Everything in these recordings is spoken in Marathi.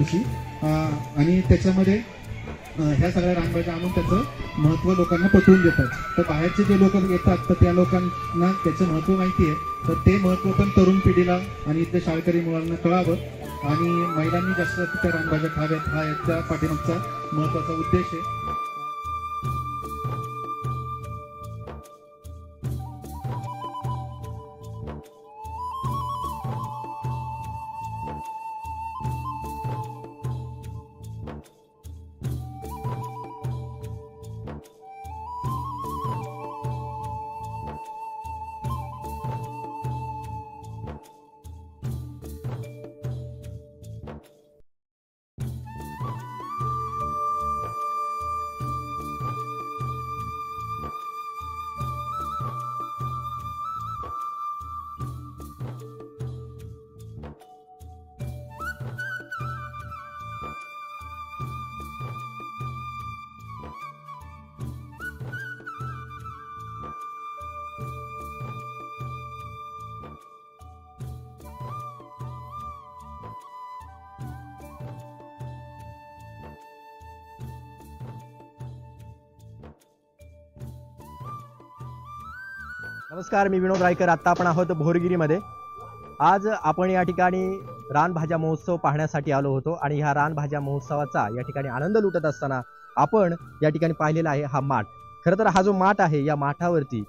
वर्षी आणि त्याच्यामध्ये ह्या सगळ्या रानभाज्या आणून त्याचं महत्त्व लोकांना पटवून देतात. तर बाहेरचे जे लोक येतात तर त्या लोकांना त्याचं महत्त्व माहिती आहे. तर ते महत्त्व पण तरुण पिढीला आणि इथल्या शाळकरी मुलांना कळावं. आणि महिलांनी जास्त त्या रानभाज्या खाव्यात हा याच्या पाठीमागचा महत्त्वाचा उद्देश आहे. नमस्कार मी विनोद रायकर. आत्ता आपण आहोत भोरगिरीमध्ये. आज आपण या ठिकाणी रानभाज्या महोत्सव पाहण्यासाठी आलो होतो आणि ह्या रानभाज्या महोत्सवाचा या ठिकाणी आनंद लुटत असताना आपण या ठिकाणी पाहिलेला आहे हा माठ. खरं तर हा जो माठ आहे या माठावरती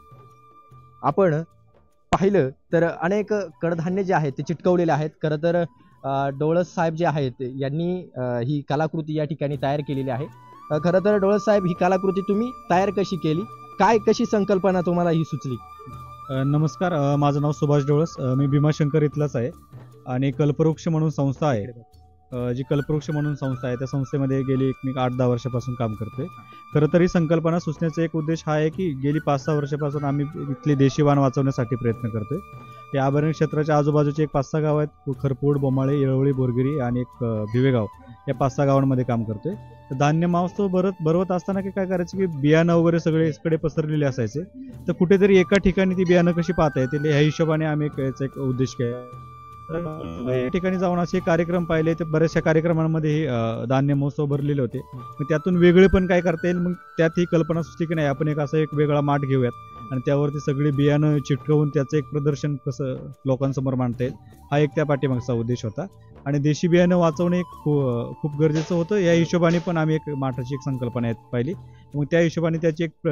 आपण पाहिलं तर अनेक कडधान्य जे आहेत ते चिटकवलेले आहेत. खरं तर डोळस साहेब जे आहेत यांनी ही कलाकृती या ठिकाणी तयार केलेली आहे. खरं तर डोळस साहेब ही कलाकृती तुम्ही तयार कशी केली? काय कशी संकल्पना तुम्हाला ही सुचली? अ, नमस्कार अ, माझं नाव सुभाष डोळस अ, मी भीमाशंकर इथलाच आहे. आणि कल्पवृक्ष म्हणून संस्था आहे. अ, जी कल्पवृक्ष म्हणून संस्था आहे त्या संस्थेमध्ये गेली एक मी आठ दहा वर्षापासून काम करतोय. खरं तर ही संकल्पना सुचण्याचा एक उद्देश हा आहे की गेली पाच सहा वर्षापासून आम्ही इथले देशी वाण वाचवण्यासाठी प्रयत्न करतोय. या अभयारण्य क्षेत्राच्या आजूबाजूचे एक पाच सहा गाव आहेत. खरपूड बोमाळे येळवळी बोरगिरी आणि एक अ, भिवेगाव. या पाच सहा गावांमध्ये काम करतोय. तर धान्य महोत्सव भरत भरवत असताना की काय करायचं की बियाणं वगैरे सगळे इकडे पसरलेले असायचे. तर कुठेतरी एका ठिकाणी ती बियाणं कशी पाहता येतील ह्या हिशोबाने आम्ही एक याचा एक उद्देश केला. या ठिकाणी जाऊन असे कार्यक्रम पाहिले तर बऱ्याचशा कार्यक्रमांमध्ये हे, धान्य महोत्सव भरलेले होते. मग त्यातून वेगळे पण काय करता येईल मग त्यात ही कल्पना सुचली की नाही आपण एक असा एक वेगळा माठ घेऊयात. आणि त्यावरती सगळी बियाणं चिटकवून त्याचं एक प्रदर्शन कसं लोकांसमोर मांडता येईल हा एक त्या पाठीमागचा उद्देश होता. आणि देशी बियाणं वाचवणे एक खूप गरजेचं होतं. या हिशोबाने पण आम्ही एक माठाची एक संकल्पना आहे पाहिली. मग त्या हिशोबाने त्याची एक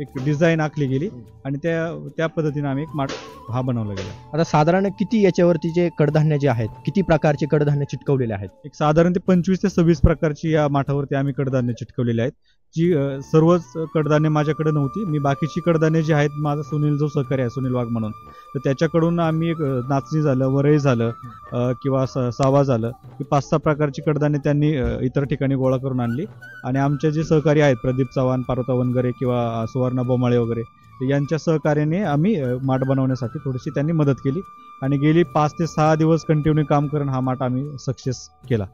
एक डिझाईन आखली गेली आणि त्या त्या पद्धतीने आम्ही एक माठ हा बनवला गेला. आता साधारण किती याच्यावरती जे कडधान्य जे आहेत किती प्रकारचे कडधान्य चिटकवलेले आहेत? एक साधारण ते पंचवीस ते सव्वीस प्रकारची या माठावरती आम्ही कडधान्य चिटकवलेली आहेत. जी सर्वच कडधान्य माझ्याकडे नव्हती. मी बाकीची कडधान्य जी आहेत माझा सुनील जो सहकारी आहे सुनील वाघ म्हणून. तर त्याच्याकडून आम्ही एक, नाचणी झालं वरई झालं किंवा स- सावा झालं. ही पाच सहा प्रकारची कडधान्य त्यांनी इतर ठिकाणी गोळा करून आणली. आणि आमचे जे सहकारी आहेत प्रदीप चव्हाण पार्वता वनगरे किंवा सुवर्णा बोमाळे वगैरे यांच्या सहकार्याने आम्ही माठ बनवण्यासाठी थोडीशी त्यांनी मदत केली. आणि गेली पाच ते सहा दिवस कंटिन्यू काम करून हा माठ आम्ही सक्सेस केला.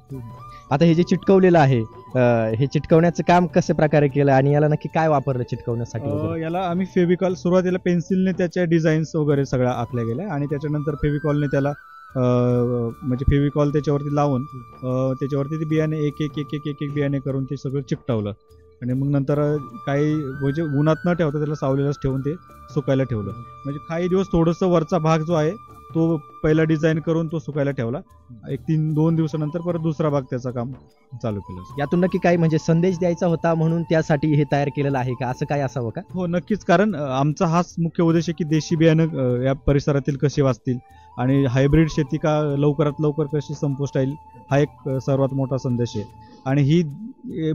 आता हे जे चिटकवलेलं आहे हे चिटकवण्याचं काम कसे प्रकारे केलं आणि याला नक्की काय वापरलं चिटकवण्यासाठी? याला आम्ही फेविकॉल सुरुवातीला पेन्सिलने त्याच्या डिझाईन्स वगैरे सगळ्या आखल्या गेल्या आणि त्याच्यानंतर फेविकॉलने त्याला म्हणजे फेविकॉल त्याच्यावरती लावून त्याच्यावरती ते बियाणे एक एक एक एक एक एक बियाणे करून ते सगळं चिकटवलं आणि मग नंतर काही म्हणजे उन्हात न ठेवता त्याला सावलेलाच ठेवून ते सुकायला ठेवलं. म्हणजे काही दिवस थोडंसं वरचा भाग जो आहे तो पहिला डिझाईन करून तो सुकायला ठेवला. एक तीन दोन दिवसानंतर परत दुसरा भाग त्याचं काम चालू केलं. यातून नक्की काय म्हणजे संदेश द्यायचा होता म्हणून त्यासाठी हे तयार केलेलं आहे का? असं काय असावं का? हो नक्कीच. कारण आमचा हाच मुख्य उद्देश आहे की देशी बियाणं या परिसरातील कशी वाचतील. आणि हायब्रिड शेती का लवकरात लवकर कशी संपुष्ट येईल हा एक सर्वात मोठा संदेश आहे. आणि ही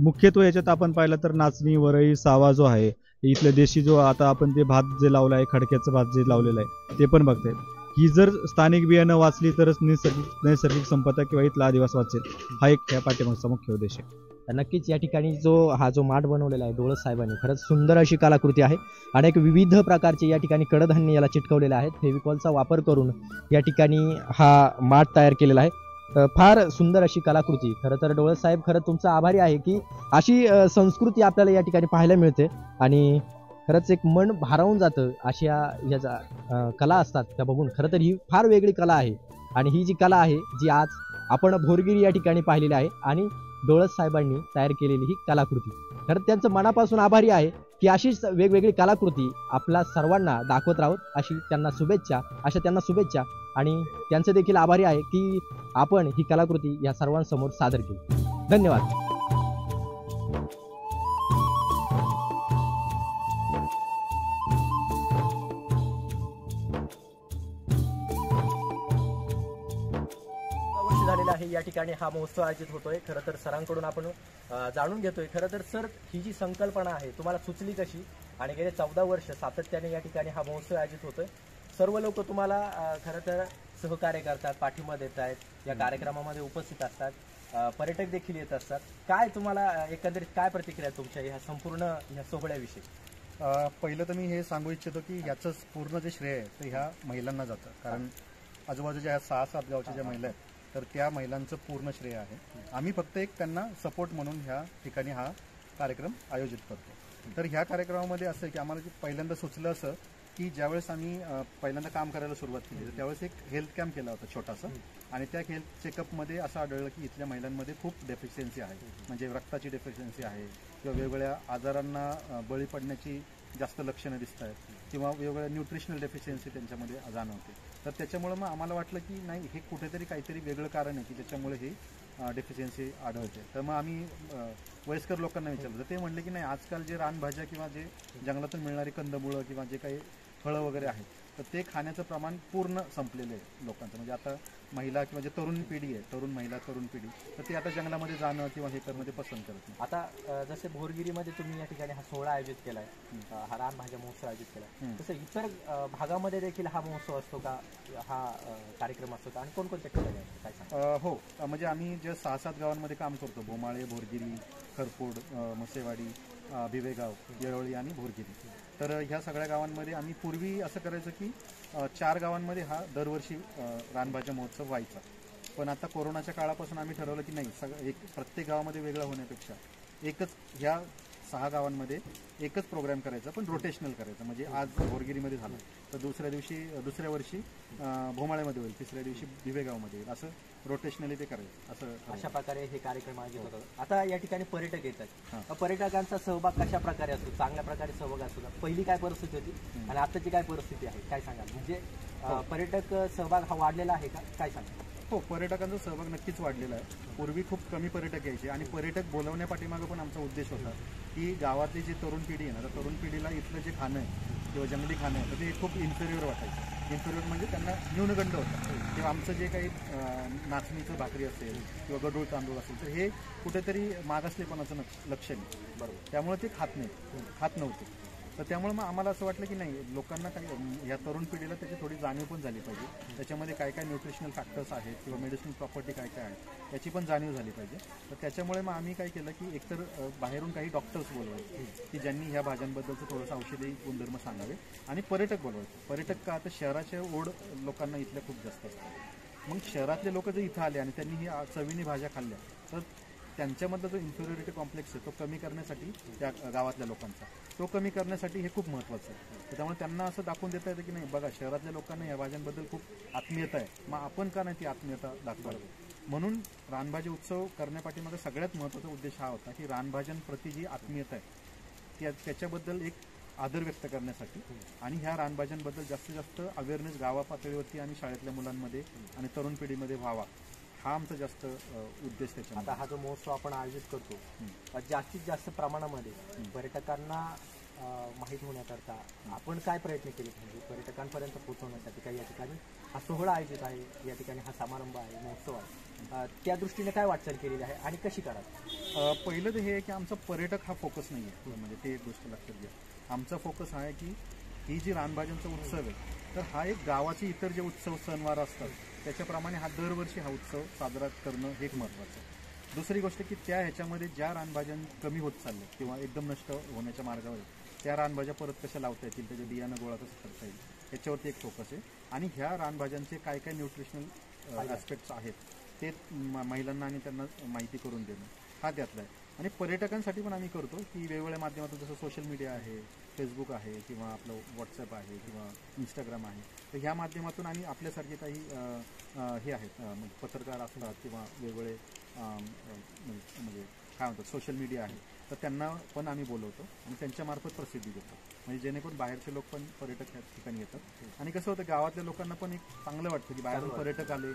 मुख्यत्वे याच्यात आपण पाहिलं तर नाचणी वरई सावा जो आहे इथलं देशी जो आता आपण ते भात जे लावलं आहे खडक्याचं भात जे लावलेलं आहे ते पण बघतायत. ही जर स्थानिक बियाणं वाचली तरच नैसर्गिक नैसर्गिक संपदा किंवा इथला आदिवास वाचेल. हा एक या पाठीमागचा मुख्य उद्देश आहे. नक्कीच या ठिकाणी जो हा जो माठ बनवलेला आहे डोळस साहेबांनी खरंच सुंदर अशी कलाकृती आहे. अनेक विविध प्रकारचे या ठिकाणी कडधान्य याला चिटकवलेले आहेत. फेविकॉलचा वापर करून या ठिकाणी हा माठ तयार केलेला आहे. फार सुंदर अशी कलाकृती. खरं तर डोळस साहेब खरं तुमचा आभारी आहे की अशी संस्कृती आपल्याला या ठिकाणी पाहायला मिळते. आणि खरंच एक मन भारावून जातं अशा ह्याचा कला असतात त्या बघून. खरं तर ही फार वेगळी कला आहे. आणि ही जी कला आहे जी आज आपण भोरगिरी या ठिकाणी पाहिलेली आहे आणि डोळस साहेबांनी तयार केलेली ही कलाकृती. खरं त्यांचं मनापासून आभारी आहे की अशीच वेगवेगळी कलाकृती आपल्या सर्वांना दाखवत राहोत अशी त्यांना शुभेच्छा अशा त्यांना शुभेच्छा. आणि त्यांचं देखील आभारी आहे की आपण ही कलाकृती या सर्वांसमोर सादर केली. धन्यवाद. या ठिकाणी हा महोत्सव आयोजित होतोय. खरं तर सरांकडून आपण जाणून घेतोय. खरं तर सर ही जी संकल्पना आहे तुम्हाला सुचली कशी? आणि गेले चौदा वर्ष सातत्याने या ठिकाणी हा महोत्सव आयोजित होतोय. सर्व लोक तुम्हाला खरं तर सहकार्य करतात पाठिंबा देत आहेत या कार्यक्रमामध्ये उपस्थित असतात. पर्यटक देखील येत असतात. काय तुम्हाला एकंदरीत काय प्रतिक्रिया तुमच्या ह्या संपूर्ण ह्या सोहळ्याविषयी? पहिलं तर मी हे सांगू इच्छितो की याचं पूर्ण जे श्रेय आहे ते ह्या महिलांना जातं. कारण आजूबाजूच्या ह्या सहा सात गावच्या ज्या महिला आहेत तर त्या महिलांचं पूर्ण श्रेय आहे. आम्ही फक्त एक त्यांना सपोर्ट म्हणून ह्या ठिकाणी हा कार्यक्रम आयोजित करतो. तर ह्या कार्यक्रमामध्ये असं आहे की आम्हाला पहिल्यांदा सुचलं असं की ज्यावेळेस आम्ही पहिल्यांदा काम करायला सुरुवात केली तर त्यावेळेस एक हेल्थ कॅम्प केला होता छोटासा. आणि त्या हेल्थ चेकअपमध्ये असं आढळलं की इथल्या महिलांमध्ये खूप डेफिशियन्सी आहे. म्हणजे रक्ताची डेफिशियन्सी आहे किंवा वेगवेगळ्या आजारांना बळी पडण्याची जास्त लक्षणं दिसत आहेत किंवा वेगवेगळ्या न्यूट्रिशनल डेफिशियन्सी त्यांच्यामध्ये जाणवते. तर त्याच्यामुळे मग आम्हाला वाटलं की नाही हे कुठेतरी काहीतरी वेगळं कारण आहे की ज्याच्यामुळे ही डेफिशियन्सी आढळते. तर मग आम्ही वयस्कर लोकांना विचारलं. तर ते म्हणले की नाही आजकाल जे रानभाज्या किंवा जे जंगलातून मिळणारी कंदमुळं किंवा जे काही फळं वगैरे आहेत तर ते खाण्याचं प्रमाण पूर्ण संपलेलं आहे लोकांचं. म्हणजे आता महिला किंवा जे तरुण पिढी आहे तरुण महिला तरुण पिढी तर ते आता जंगलामध्ये जाणं किंवा हे करणं ते पसंत करत नाही. आता जसे भोरगिरीमध्ये तुम्ही या ठिकाणी हा सोहळा आयोजित केलाय अ, हा रानभाज्या महोत्सव आयोजित केलाय. हम्म. तसं इतर भागामध्ये देखील हा महोत्सव असतो का? हा कार्यक्रम असतो का? आणि कोणकोणत्या ठिकाणी असतो? काय सांगा हो. म्हणजे आम्ही जे सहा सात गावांमध्ये काम करतो भोमाळे भोरगिरी खरपूड मसेवाडी भिवेगाव येळवळी आणि भोरगिरी. तर ह्या सगळ्या गावांमध्ये आम्ही पूर्वी असं करायचं की चार गावांमध्ये हा दरवर्षी रानभाज्या महोत्सव व्हायचा. पण आता कोरोनाच्या काळापासून आम्ही ठरवलं की नाही सगळं एक प्रत्येक गावामध्ये वेगळं होण्यापेक्षा एकच ह्या सहा गावांमध्ये एकच प्रोग्राम करायचा पण रोटेशनल करायचं. म्हणजे आज भोरगिरीमध्ये झालं तर दुसऱ्या दिवशी दुसऱ्या वर्षी भोमाळ्यामध्ये होईल तिसऱ्या दिवशी दिवेगावमध्ये होईल. असं रोटेशनली ते करायचं असं अशा. प्रकारे हे कार्यक्रम आयोजित होतात. आता या ठिकाणी पर्यटक येतात. हा. पर्यटकांचा सहभाग कशा प्रकारे असतो? चांगल्या प्रकारे सहभाग असतो का पहिली काय परिस्थिती होती? आणि आताची काय परिस्थिती आहे? काय सांगाल? म्हणजे अ, पर्यटक सहभाग हा वाढलेला आहे का? काय सांगाल? हो पर्यटकांचा सहभाग नक्कीच वाढलेला आहे. पूर्वी खूप कमी पर्यटक यायचे आणि पर्यटक बोलवण्या पाठीमागं पण आमचा उद्देश होता की गावातली जी तरुण पिढी आहे ना त्या तरुण पिढीला इथलं जे खाणं आहे किंवा जंगली खाणं आहे तर ते खूप इन्फेरियर वाटायचं. इन्फेरियर म्हणजे त्यांना न्यूनगंड होता. किंवा आमचं जे काही नाचणीचं भाकरी असेल किंवा गडूळ तांदूळ असेल तर हे कुठेतरी मागासलेपणाचं लक्षण आहे. बरोबर. त्यामुळे ते खात नाही खात नव्हते. तर त्यामुळे मग आम्हाला असं वाटलं की नाही लोकांना काही या तरुण पिढीला त्याची थोडी जाणीव पण झाली पाहिजे. त्याच्यामध्ये काय काय न्यूट्रिशनल फॅक्टर्स आहेत किंवा मेडिसिनल प्रॉपर्टी काय काय आहे याची पण जाणीव झाली पाहिजे. तर त्याच्यामुळे मग आम्ही काय केलं की एकतर बाहेरून काही डॉक्टर्स बोलवायचे की ज्यांनी ह्या भाज्यांबद्दलचं थोडंसं औषधी गुणधर्म सांगावे आणि पर्यटक बोलवायचे. पर्यटक का तर शहराच्या ओढ लोकांना इथल्या खूप जास्त असतात. मग शहरातले लोक जर इथं आले आणि त्यांनी ही चवीने भाज्या खाल्ल्या तर त्यांच्यामधला जो इन्फेरियोरिटी कॉम्प्लेक्स आहे तो कमी करण्यासाठी त्या गावातल्या लोकांचा. तो कमी करण्यासाठी हे खूप महत्त्वाचं आहे. त्यामुळे त्यांना असं दाखवून देता येतं की नाही बघा शहरातल्या लोकांना या भाज्यांबद्दल खूप आत्मीयता आहे. मग आपण का नाही ती आत्मीयता दाखवावी? म्हणून रानभाजी उत्सव करण्यापाठीमागे सगळ्यात महत्त्वाचा उद्देश हा होता की रानभाज्यांप्रती जी आत्मीयता आहे त्या त्याच्याबद्दल एक आदर व्यक्त करण्यासाठी आणि ह्या रानभाज्यांबद्दल जास्तीत जास्त अवेअरनेस गावा पातळीवरती आणि शाळेतल्या मुलांमध्ये आणि तरुण पिढीमध्ये व्हावा. हा आमचा जास्त उद्देश आता त्याच्यामध्ये हा जो महोत्सव आपण आयोजित करतो जास्तीत जास्त प्रमाणामध्ये पर्यटकांना माहीत होण्याकरता आपण काय प्रयत्न केले म्हणजे पर्यटकांपर्यंत पोहोचवण्यासाठी काही या ठिकाणी हा सोहळा आयोजित आहे या ठिकाणी हा समारंभ आहे महोत्सव आहे. त्या दृष्टीने काय वाटचाल केलेली आहे आणि कशी करावी अ, पहिलं तर हे आहे की आमचा पर्यटक हा फोकस नाही आहे म्हणजे ते एक गोष्ट लक्षात घ्या. आमचा फोकस हा आहे की ही जी रानभाज्यांचा उत्सव आहे तर हा एक गावाचे इतर जे उत्सव सणवार असतात त्याच्याप्रमाणे हा दरवर्षी हा उत्सव साजरा करणं हे एक महत्त्वाचं आहे. दुसरी गोष्ट की त्या ह्याच्यामध्ये ज्या रानभाज्या कमी होत चालल्या किंवा एकदम नष्ट होण्याच्या मार्गावर त्या रानभाज्या परत कशा लावता येतील त्याचे बियाणं गोळा कसं करता येईल याच्यावरती एक फोकस आहे. आणि ह्या रानभाज्यांचे काय काय न्यूट्रिशनल ॲस्पेक्ट्स आहेत ते महिलांना आणि त्यांना माहिती करून देणं हा त्यातला आहे. आणि पर्यटकांसाठी पण आम्ही करतो की वेगवेगळ्या माध्यमातून जसं सोशल मीडिया आहे फेसबुक आहे किंवा आपलं व्हॉट्सअप आहे किंवा इंस्टाग्राम आहे तर ह्या माध्यमातून आम्ही आपल्यासारखे काही हे आहेत म्हणजे पत्रकार असतात किंवा वेगवेगळे म्हणजे काय म्हणतात सोशल मीडिया आहे. तर त्यांना पण आम्ही बोलवतो आणि त्यांच्यामार्फत प्रसिद्धी देतो. म्हणजे जेणेकरून बाहेरचे लोक पण पर्यटक त्या ठिकाणी येतात. आणि कसं होतं गावातल्या लोकांना पण एक चांगलं वाटतं की बाहेरून पर्यटक आले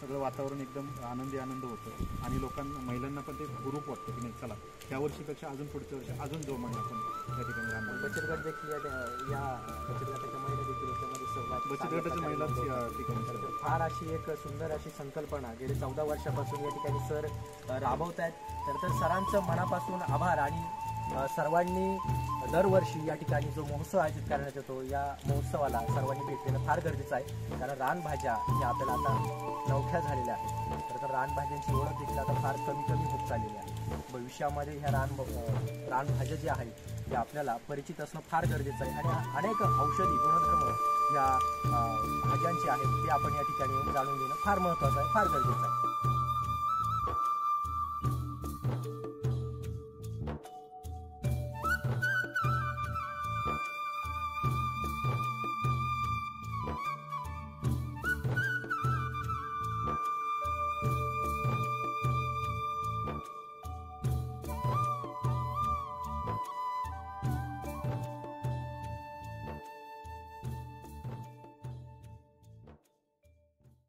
सगळं वातावरण एकदम आनंदी आनंद होतं. आणि लोकांना महिलांना पण ते हुरूप वाटतं की नाही चला त्या वर्षीपेक्षा अजून पुढच्या वर्षी अजून जो महिना आपण त्या ठिकाणी बचत गट देखील या- या बचत गटाच्या बचत गटाच्या फार अशी एक सुंदर अशी संकल्पना गेली चौदा वर्षापासून या ठिकाणी सर राबवत आहेत तर तर सरांचं मनापासून आभार आणि सर्वांनी दरवर्षी या ठिकाणी जो महोत्सव आयोजित करण्यात येतो या महोत्सवाला सर्वांनी भेट देणं फार गरजेचं आहे. कारण रानभाज्या या आपल्याला आता नवख्या झालेल्या आहेत. तर तर रानभाज्यांची ओळख देखील आता फार कमी कमी होत चाललेली आहे. भविष्यामध्ये ह्या रान रानभाज्या ज्या आहेत हे आपल्याला परिचित असणं फार गरजेचं आहे. आणि अनेक औषधी गुणधर्म या भाज्यांचे आहेत ते आपण या ठिकाणी येऊन जाणून घेणं फार महत्त्वाचं आहे फार गरजेचं आहे.